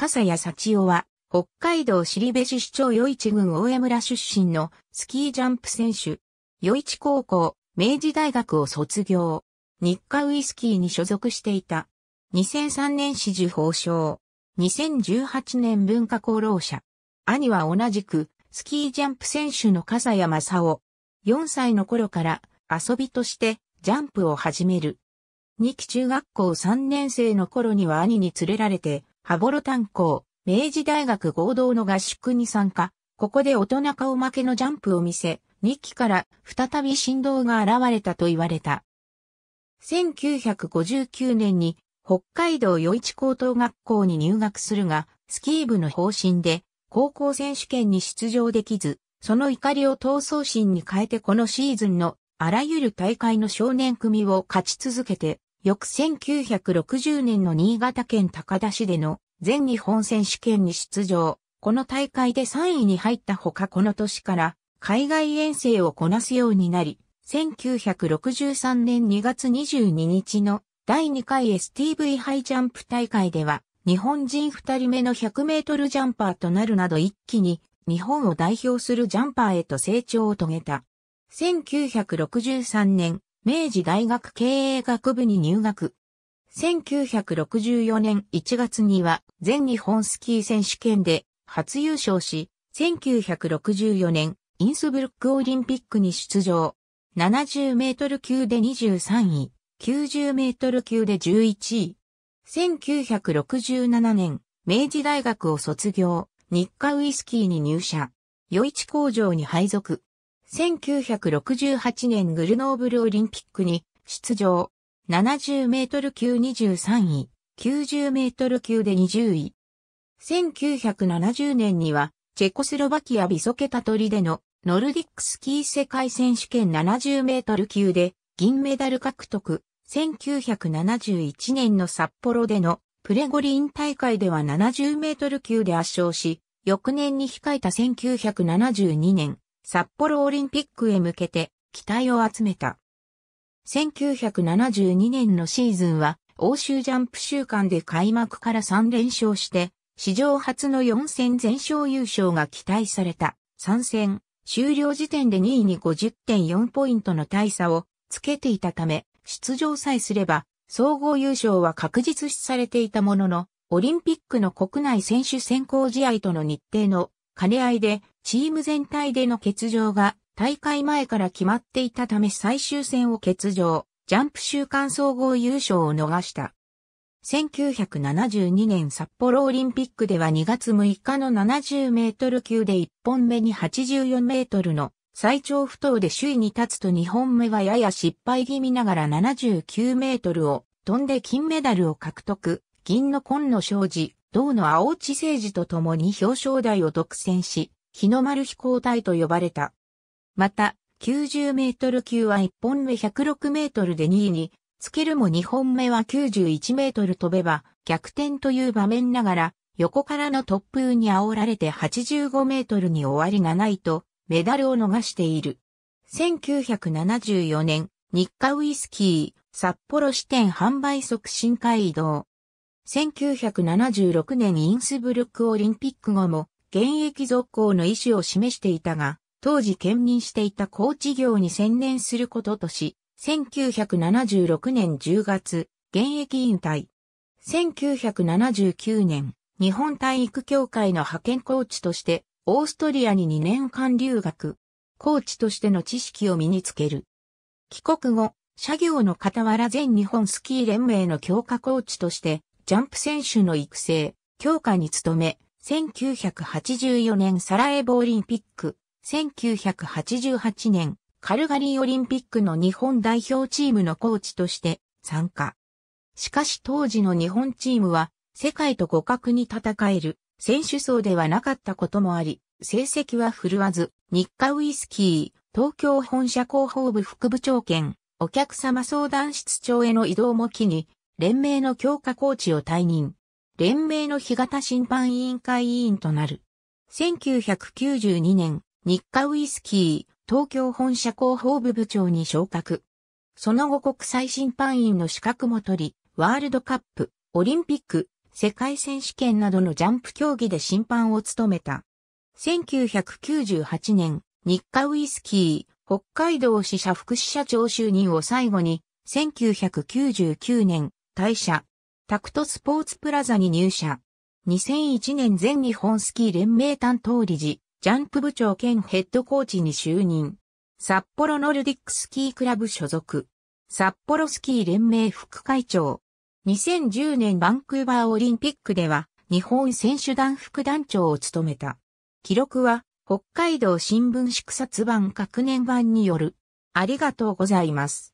笠谷幸男は、北海道尻部市市長余市郡大山村出身のスキージャンプ選手。余市高校、明治大学を卒業。日課ウイスキーに所属していた。2003年始受報奨。2018年文化功労者。兄は同じく、スキージャンプ選手の笠谷正夫。4歳の頃から遊びとしてジャンプを始める。2期中学校3年生の頃には兄に連れられて、羽幌炭鉱、明治大学合同の合宿に参加。ここで大人顔負けのジャンプを見せ、2期から再び振動が現れたと言われた。1959年に北海道余市高等学校に入学するが、スキー部の方針で高校選手権に出場できず、その怒りを闘争心に変えてこのシーズンのあらゆる大会の少年組を勝ち続けて、翌1960年の新潟県高田市での全日本選手権に出場。この大会で3位に入ったほかこの年から海外遠征をこなすようになり、1963年2月22日の第2回 STV ハイジャンプ大会では日本人2人目の100メートルジャンパーとなるなど一気に日本を代表するジャンパーへと成長を遂げた。1963年、明治大学経営学部に入学。1964年1月には全日本スキー選手権で初優勝し、1964年インスブルックオリンピックに出場。70メートル級で23位、90メートル級で11位。1967年、明治大学を卒業、日課ウイスキーに入社。余市工場に配属。1968年グルノーブルオリンピックに出場。70メートル級23位、90メートル級で20位。1970年には、チェコスロバキアビソケタトリでのノルディックスキー世界選手権70メートル級で銀メダル獲得。1971年の札幌でのプレゴリン大会では70メートル級で圧勝し、翌年に控えた1972年、札幌オリンピックへ向けて期待を集めた。1972年のシーズンは欧州ジャンプ週間で開幕から3連勝して、史上初の4戦全勝優勝が期待された3戦、終了時点で2位に50.4ポイントの大差をつけていたため、出場さえすれば、総合優勝は確実視されていたものの、オリンピックの国内選手選考試合との日程の兼ね合いで、チーム全体での欠場が大会前から決まっていたため最終戦を欠場、ジャンプ週間総合優勝を逃した。1972年札幌オリンピックでは2月6日の70メートル級で1本目に84メートルの最長不当で首位に立つと2本目はやや失敗気味ながら79メートルを飛んで金メダルを獲得、銀の紺の庄司、銅の青地政治と共に表彰台を独占し、日の丸飛行隊と呼ばれた。また、90メートル級は1本目106メートルで2位に、つけるも2本目は91メートル飛べば逆転という場面ながら、横からの突風に煽られて85メートルに終わりがないと、メダルを逃している。1974年、日課ウイスキー、札幌支店販売促進会移動。1976年インスブルックオリンピック後も現役続行の意思を示していたが、当時兼任していたコーチ業に専念することとし、1976年10月、現役引退。1979年、日本体育協会の派遣コーチとして、オーストリアに2年間留学。コーチとしての知識を身につける。帰国後、社業の傍ら全日本スキー連盟の強化コーチとして、ジャンプ選手の育成、強化に努め、1984年サラエボオリンピック、1988年カルガリーオリンピックの日本代表チームのコーチとして参加。しかし当時の日本チームは世界と互角に戦える選手層ではなかったこともあり、成績は振るわず、日課ウイスキー、東京本社広報部副部長兼、お客様相談室長への移動も機に、連盟の強化コーチを退任。連盟の日型審判委員会委員となる。1992年、日課ウイスキー、東京本社広報部部長に昇格。その後国際審判員の資格も取り、ワールドカップ、オリンピック、世界選手権などのジャンプ競技で審判を務めた。1998年、日課ウイスキー、北海道支社副支社長就任を最後に、1999年、退社。タクトスポーツプラザに入社。2001年全日本スキー連盟担当理事、ジャンプ部長兼ヘッドコーチに就任。札幌ノルディックスキークラブ所属。札幌スキー連盟副会長。2010年バンクーバーオリンピックでは日本選手団副団長を務めた。記録は北海道新聞祝殺版各年版による。ありがとうございます。